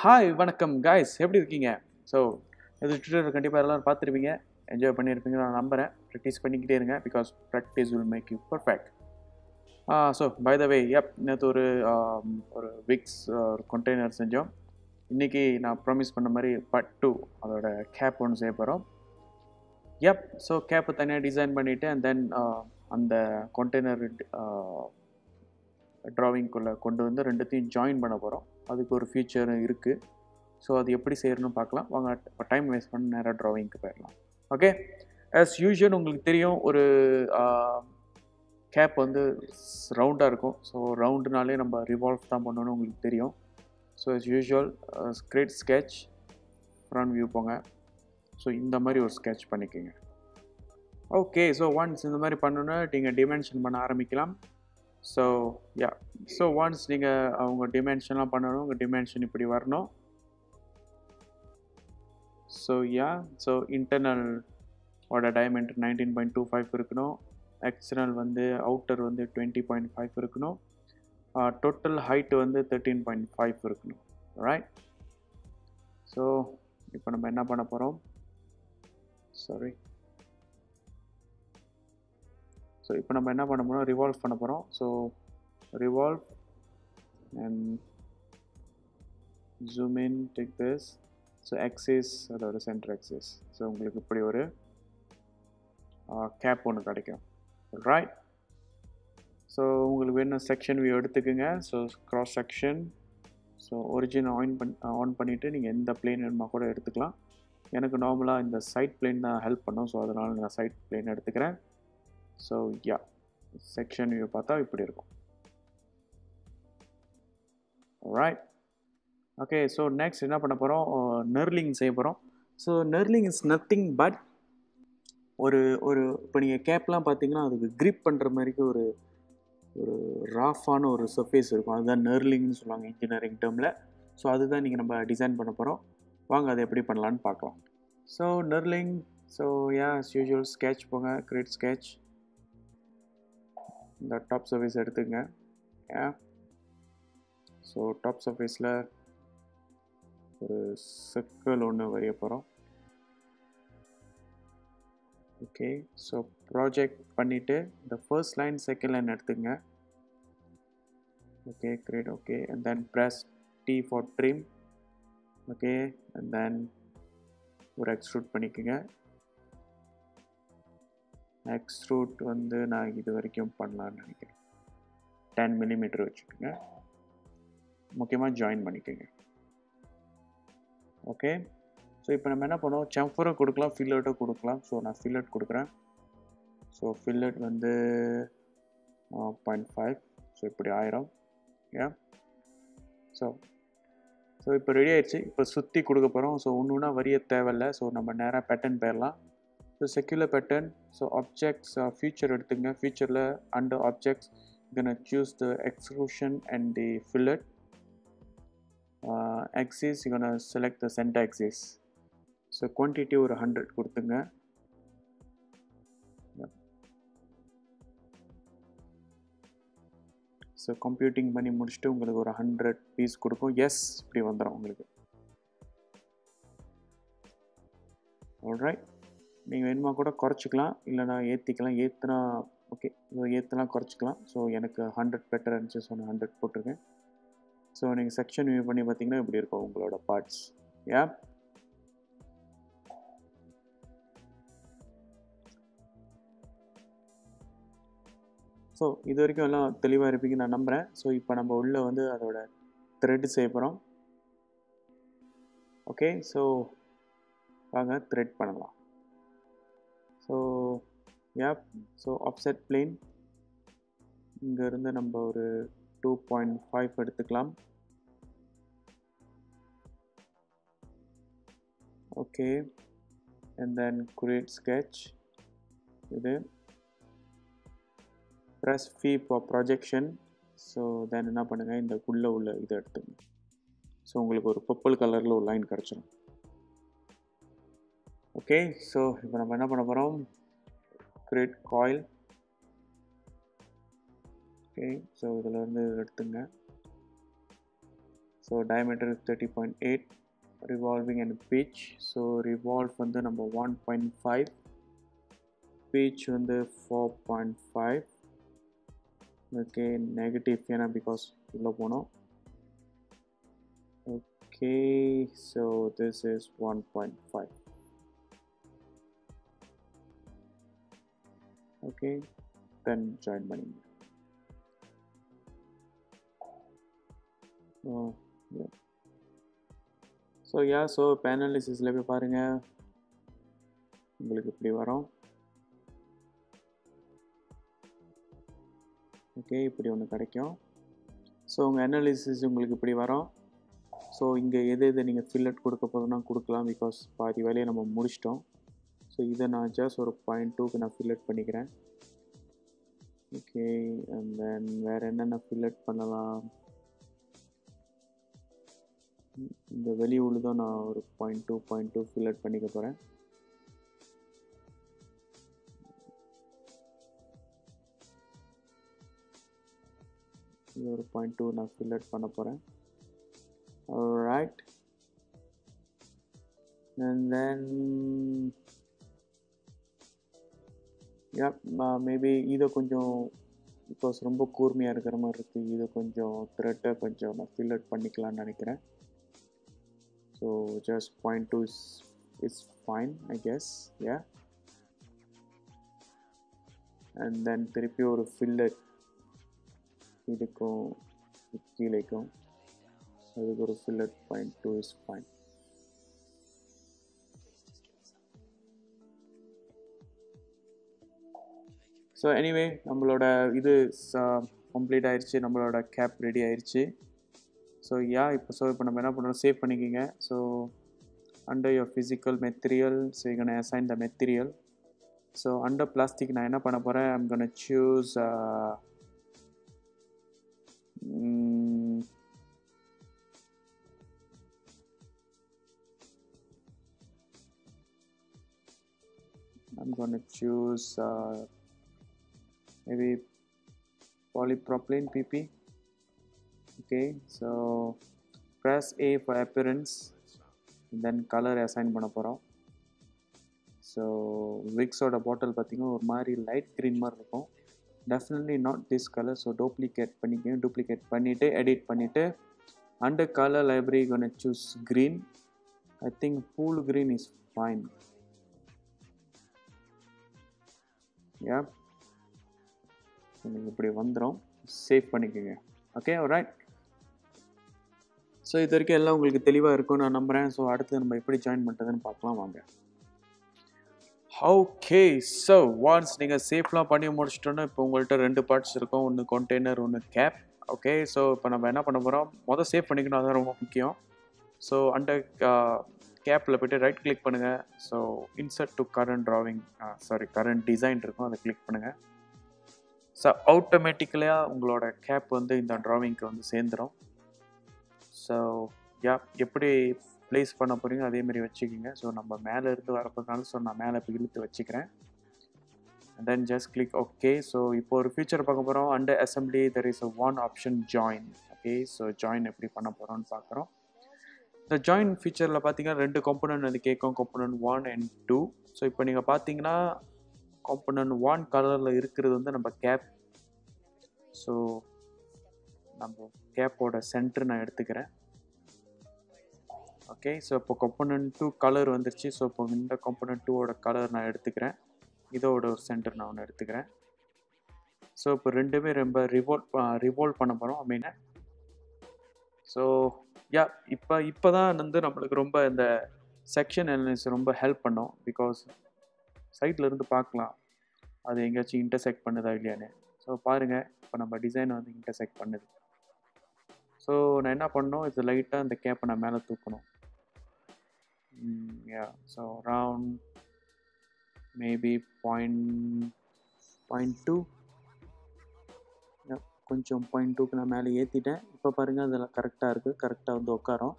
Hi வணக்கம் guys எப்படி இருக்கீங்க? ஸோ இது ட்விட்டர் கண்டிப்பாக எல்லாரும் பார்த்துருப்பீங்க. என்ஜாய் பண்ணியிருப்பீங்க நான் நம்புகிறேன் ப்ராக்டிஸ் பண்ணிக்கிட்டே இருங்க because practice will make you perfect so by the way எப் நேற்று ஒரு ஒரு விக்ஸ் ஒரு கண்டெய்னர் செஞ்சோம். இன்றைக்கி நான் ப்ராமிஸ் பண்ண மாதிரி பட் டூ அதோட கேப் ஒன்று செய்ய போகிறோம் எப் ஸோ கேப்பை தனியாக டிசைன் பண்ணிவிட்டு அண்ட் தென் அந்த கண்டெய்னர் ட்ராவிங்குள்ளே கொண்டு வந்து ரெண்டுத்தையும் ஜாயின் பண்ண போகிறோம் அதுக்கு ஒரு ஃபியூச்சர் இருக்குது ஸோ அது எப்படி செய்யணும்னு பார்க்கலாம். வாங்க டைம் வேஸ்ட் பண்ண நேராக ட்ராயிங்க்கு போயிடலாம். ஓகே ஆஸ் யூஷுவல் உங்களுக்கு தெரியும் ஒரு கேப் வந்து ரவுண்டாக இருக்கும். ஸோ ரவுண்டுனாலே நம்ம ரிவால்வ் தான் பண்ணணும்னு உங்களுக்கு தெரியும். So is usual great sketch. Front view போங்க. ஸோ இந்த மாதிரி ஒரு sketch பண்ணிக்கோங்க. ஓகே ஸோ ஒன்ஸ் இந்த மாதிரி பண்ணணுன்னா நீங்கள் டிமென்ஷன் பண்ண ஆரம்பிக்கலாம். ஸோ யா ஸோ ஒன்ஸ் நீங்கள் அவங்க டிமென்ஷன்லாம் பண்ணணும் உங்கள் டிமென்ஷன் இப்படி வரணும். ஸோ யா ஸோ இன்டர்னல் ஓட diameter nineteen point two five இருக்கணும். எக்ஸ்டர்னல் வந்து அவுட்டர் வந்து டுவெண்ட்டி பாயிண்ட் ஃபைவ் இருக்கணும். டோட்டல் ஹைட் வந்து தேர்ட்டீன் பாயிண்ட் ஃபைவ் இருக்கணும். ரைட் ஸோ இப்போ நம்ம என்ன பண்ண போகிறோம் சாரி ஸோ இப்போ நம்ம என்ன பண்ண போகிறோம் ரிவால்வ் பண்ண போகிறோம் so revolve and zoom in take this so axis அதோட சென்டர் எக்ஸிஸ் ஸோ உங்களுக்கு இப்படி ஒரு கேப் ஒன்று கிடைக்கும். ரைட் ஸோ உங்களுக்கு வேணும் செக்ஷன் வியூ எடுத்துக்கோங்க. So cross section so origin on பண் ஆன் பண்ணிவிட்டு நீங்கள் எந்த பிளேன் வேணுமா கூட எடுத்துக்கலாம். எனக்கு நார்மலாக இந்த சைட் பிளேன் தான் ஹெல்ப் பண்ணும். ஸோ அதனால் நான் சைட் பிளேன் எடுத்துக்கிறேன். ஸோ யா செக்ஷன் வியூ பார்த்தா இப்படி இருக்கும். ரைட் ஓகே ஸோ நெக்ஸ்ட் என்ன பண்ண போகிறோம் நெர்லிங் செய்ய போகிறோம் so knurling is nothing but ஒரு ஒரு இப்போ நீங்கள் கேப்லாம் பார்த்தீங்கன்னா அதுக்கு க்ரிப் பண்ணுற மாதிரிக்கு ஒரு ஒரு ராஃபான ஒரு சர்ஃபேஸ் இருக்கும். அதுதான் நெர்லிங்னு சொல்லுவாங்க இன்ஜினியரிங் டேர்மில் ஸோ அதுதான் நீங்கள் நம்ம டிசைன் பண்ண போகிறோம் வாங்க அதை எப்படி பண்ணலான்னு பார்க்கலாம். So knurling so yeah as usual sketch போங்க. Great sketch. இந்த டாப் சர்வீஸ் எடுத்துங்க. ஸோ டாப் சர்ஃபேஸில் ஒரு சர்க்கிள் ஒன்று வரைய போகிறோம் ஓகே ஸோ ப்ராஜெக்ட் பண்ணிவிட்டு இந்த ஃபர்ஸ்ட் லைன் செகண்ட் லைன் எடுத்துங்க. Okay great okay and then press D for dream okay and then ஒரு எக்ஸ்ட்ரூட் பண்ணிக்கோங்க. எக்ஸ்ட்ரூட் வந்து நான் இது வரைக்கும் பண்ணலான்னு நினைக்கிறேன். டென் மில்லிமீட்டர் வச்சுக்கோங்க. முக்கியமாக ஜாயின் பண்ணிக்கோங்க. ஓகே ஸோ இப்போ நம்ம என்ன பண்ணுவோம்? செம்ஃபரை கொடுக்கலாம் ஃபில்லட்டும் கொடுக்கலாம். ஸோ நான் ஃபில்லட் கொடுக்குறேன். ஸோ ஃபில்லட் வந்து பாயிண்ட் ஃபைவ் ஸோ இப்படி ஆயிரம். ஏ ஸோ ஸோ இப்போ ரெடி ஆயிடுச்சு. இப்போ சுற்றி கொடுக்க போகிறோம் ஸோ ஒன்று ஒன்றா வரிய தேவையில்ல. ஸோ நம்ம நேராக பேட்டர்ன் போயிடலாம். So circular pattern so objects feature எடுத்துங்க. ஃபியூச்சரில் under objects gonna choose the exclusion and the fillet uh, axis you're gonna select the center axis. So quantity ஒரு 100 கொடுத்துங்க. ஸோ கம்ப்யூட்டிங் பண்ணி முடிச்சுட்டு உங்களுக்கு ஒரு ஹண்ட்ரட் பீஸ் கொடுக்கும். எஸ் இப்படி வந்துடும் உங்களுக்கு. ஆல்ரைட் நீங்கள் வேணுமா கூட குறைச்சிக்கலாம். இல்லைனா ஏற்றிக்கலாம் ஏற்றுனா ஓகே ஏற்றுலாம் ஏற்றலாம் குறைச்சிக்கலாம். ஸோ எனக்கு ஹண்ட்ரட் பெட்டர் இருந்துச்சு ஸோ நான் ஹண்ட்ரட் போட்டிருக்கேன். ஸோ நீங்கள் செக்ஷன் வியூ பண்ணி பார்த்தீங்கன்னா இப்படி இருக்கும் உங்களோட பார்ட்ஸ் யா ஸோ இது வரைக்கும் எல்லாம் தெளிவாக இருப்பீங்க நான் நம்புகிறேன் ஸோ இப்போ நம்ம உள்ளே வந்து அதோட த்ரெட் செய்ய போகிறோம் ஓகே ஸோ வாங்க த்ரெட் பண்ணலாம். So yep so offset plane இங்கேருந்து நம்ம ஒரு டூ பாயிண்ட் ஃபைவ் எடுத்துக்கலாம். Okay and then create sketch. இது. Press P for projection so then என்ன பண்ணுங்கள் இந்த குள்ளே உள்ள இதை எடுத்துங்க. ஸோ உங்களுக்கு ஒரு பர்பிள் கலரில் ஒரு லைன் கிடச்சிடும் ஓகே ஸோ இப்போ நம்ம என்ன பண்ண போகிறோம் கிரேட் காயில் ஓகே ஸோ இதில் வந்து எடுத்துங்க so diameter thirty point eight revolving and pitch so revolve வந்து நம்ம ஒன் பாயிண்ட் ஃபைவ் பீச் வந்து four point five okay negative ஏன்னா பிகாஸ் உள்ளே போனோம். This is one point five okay then join பண்ணிங்க ஸோ யா ஸோ பேனலிசிஸில் போய் பாருங்கள் உங்களுக்கு இப்படி வரும்? ஓகே இப்படி ஒன்று கிடைக்கும். ஸோ உங்கள் அனாலிசிஸ் உங்களுக்கு இப்படி வரும். ஸோ இங்கே எது எது நீங்கள் ஃபில்லட் கொடுக்க போதுன்னா கொடுக்கலாம் பிகாஸ் பாதி வேலையை நம்ம முடிச்சிட்டோம். ஸோ இதை நான் ஜஸ்ட் ஒரு பாயிண்ட் டூக்கு நான் ஃபில்லட் பண்ணிக்கிறேன். ஓகே அண்ட் தென் வேறு என்னென்ன ஃபில்லட் பண்ணலாம்? இந்த வெளி உள்ளுதான் நான் ஒரு point two point two fillet பண்ணிக்க போகிறேன் இது ஒரு பாயிண்ட் டூ நான் ஃபில்லட் பண்ண போகிறேன் right and then yeah maybe இதை கொஞ்சம் பிகாஸ் ரொம்ப கூர்மையாக இருக்கிற மாதிரி இருக்குது இதை கொஞ்சம் த்ரெட்டை கொஞ்சம் நான் ஃபில்லட் பண்ணிக்கலாம்னு நினைக்கிறேன். So just point two is is fine I guess yeah and then திருப்பி ஒரு ஃபில்லட் இதுக்கும் கீழேக்கும். அதுக்கு ஒரு fillet point two is fine so anyway நம்மளோட இது கம்ப்ளீட் ஆயிடுச்சு நம்மளோட கேப் ரெடி ஆயிடுச்சு ஸோ யா இப்போ ஸோ இப்போ நம்ம என்ன பண்ணுறோம் சேவ் பண்ணிக்கிங்க. So under your physical material so gonna assign the material so under plastic நான் என்ன பண்ண போகிறேன் I'm gonna choose I'm gonna choose uh, mm, maybe polypropylene PP. Okay, so press A for appearance, then colour assign பண்ண போகிறோம் so விக்ஸோட பாட்டில் பார்த்திங்கன்னா ஒரு மாதிரி light green மாதிரி இருக்கும். Definitely not this colour so duplicate பண்ணிக்க டூப்ளிகேட் பண்ணிவிட்டு எடிட் பண்ணிவிட்டு அண்டர் கலர் லைப்ரரி கொண்டு choose green I think pool green is fine yeah உங்களுக்கு இப்படி வந்துடும் சேவ் பண்ணிக்கோங்க. ஓகே ரைட் ஸோ இது வரைக்கும் எல்லாம் உங்களுக்கு தெளிவாக இருக்கும் நான் நம்புகிறேன் ஸோ அடுத்து நம்ம எப்படி ஜாயின் பண்ணுறதுன்னு பார்க்கலாம் வாங்க. ஓகே ஸோ ஒன்ஸ் நீங்கள் சேஃப்லாம் பண்ணி முடிச்சிட்டோன்னா இப்போ உங்கள்கிட்ட ரெண்டு பார்ட்ஸ் இருக்கும். ஒன்று கண்டெய்னர் ஒன்று கேப் ஓகே ஸோ இப்போ நம்ம என்ன பண்ண போகிறோம் மொதல் சேவ் பண்ணிக்கணும். அதுதான் ரொம்ப முக்கியம். ஸோ அண்டர் கேப்பில் போய்ட்டு ரைட் கிளிக் பண்ணுங்கள் so insert to current drawing sorry current design இருக்கும். அதை கிளிக் பண்ணுங்கள் ஸோ ஆட்டோமேட்டிக்கலியாக ah, உங்களோட கேப் வந்து இந்த ட்ராவிங்க்கு வந்து சேர்ந்துடும் ஸோ யா எப்படி ப்ளேஸ் பண்ண போகிறீங்க அதேமாரி வச்சுக்கிங்க. ஸோ நம்ம மேலே இருந்து வரப்போனாலும் ஸோ நான் மேலே இப்போ இழுத்து வச்சுக்கிறேன். Then just click okay so இப்போ ஒரு ஃபியூச்சர் பார்க்க போகிறோம் under assembly there is a one option join okay so join எப்படி பண்ண போகிறோம்னு பார்க்குறோம். இந்த ஜாயின் ஃபீச்சரில் பார்த்தீங்கன்னா ரெண்டு காம்பனன்ட் அது கேட்கும். Component one and two so இப்போ நீங்கள் பார்த்தீங்கன்னா காம்பனன்ட் ஒன் கலரில் இருக்கிறது வந்து நம்ம கேப் ஸோ நம்ம கேப்போட சென்டர் நான் எடுத்துக்கிறேன். ஓகே ஸோ இப்போ காம்பனன்ட் டூ கலர் வந்துருச்சு. ஸோ இப்போ இந்த காம்பனன்ட் டூவோட கலர் நான் எடுத்துக்கிறேன். இதோட ஒரு சென்டர் நான் ஒன்று எடுத்துக்கிறேன். ஸோ இப்போ ரெண்டுமே ரொம்ப ரிவால்வ் ரிவோல்வ் பண்ண போகிறோம் அப்படின்னா ஸோ யா இப்போ இப்போ தான் வந்து நம்மளுக்கு ரொம்ப இந்த செக்ஷன் அனாலிசிஸ் ரொம்ப ஹெல்ப் பண்ணோம். பிகாஸ் சைட்டில் இருந்து பார்க்கலாம். அது எங்கேயாச்சும் இன்டர்செக்ட் பண்ணுதா இல்லையான்னு. ஸோ பாருங்கள் இப்போ நம்ம டிசைன் வந்து இன்டர்செக்ட் பண்ணுது. ஸோ நான் என்ன பண்ணோம் இது லைட்டாக இந்த கேப்பை நான் மேலே தூக்கணும். Yeah so round maybe point point two கொஞ்சம் பாயிண்ட் டூக்கு நான் மேலே ஏற்றிட்டேன் இப்போ பாருங்கள் அதில் கரெக்டாக இருக்குது கரெக்டாக வந்து உட்காரோம்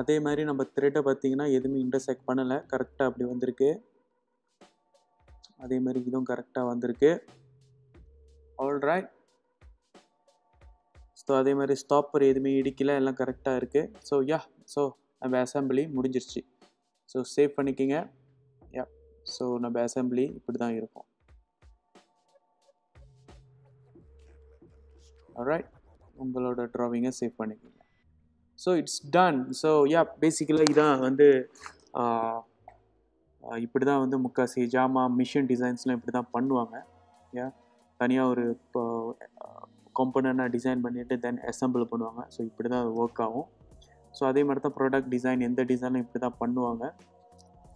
அதே மாதிரி நம்ம த்ரெட்டை பார்த்தீங்கன்னா எதுவுமே இன்டர்செக்ட் பண்ணலை. கரெக்டாக அப்படி வந்திருக்கு. அதே மாதிரி இதுவும் கரெக்டாக வந்திருக்கு. ஆல்ரைட் ஸோ அதே மாதிரி ஸ்டாப்பர் எதுவுமே இடிக்கல எல்லாம் கரெக்டாக இருக்குது ஸோ யா ஸோ நம்ம அசம்பிளி முடிஞ்சிருச்சு. ஸோ சேவ் பண்ணிக்கிங்க. யா ஸோ நம்ம அசம்பிளி இப்படி தான் இருக்கும். ரைட் உங்களோட ட்ராவிங்கை சேவ் பண்ணிக்கிங்க. So it's done so yeah பேசிக்கலாக இதான் வந்து இப்படி தான் வந்து முக்காசி ஜாமா மிஷின் டிசைன்ஸ்லாம் இப்படி தான் பண்ணுவாங்க. ஏன் தனியாக ஒரு இப்போ காம்பனண்ட்டாக டிசைன் பண்ணிவிட்டு தென் அசம்பிள் பண்ணுவாங்க. ஸோ இப்படி தான் அது ஒர்க் ஆகும். ஸோ அதே மாதிரி தான் ப்ராடக்ட் டிசைன் எந்த டிசைனும் இப்படி தான் பண்ணுவாங்க.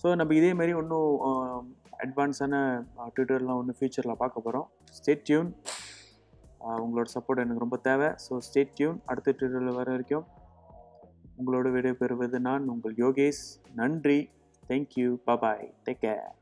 ஸோ நம்ம இதேமாரி ஒன்றும் இன்னும் அட்வான்ஸான ட்விட்டர்லாம் ஒன்று ஃபியூச்சரில் பார்க்க போகிறோம் ஸ்டேட் டியூன் உங்களோட சப்போர்ட் எனக்கு ரொம்ப தேவை. ஸோ ஸ்டேட் டியூன் அடுத்த ட்விட்டரில் வர வரைக்கும் உங்களோட விடை பெறுவது நான் உங்கள் யோகேஷ். நன்றி. Thank you. Bye bye. Take care.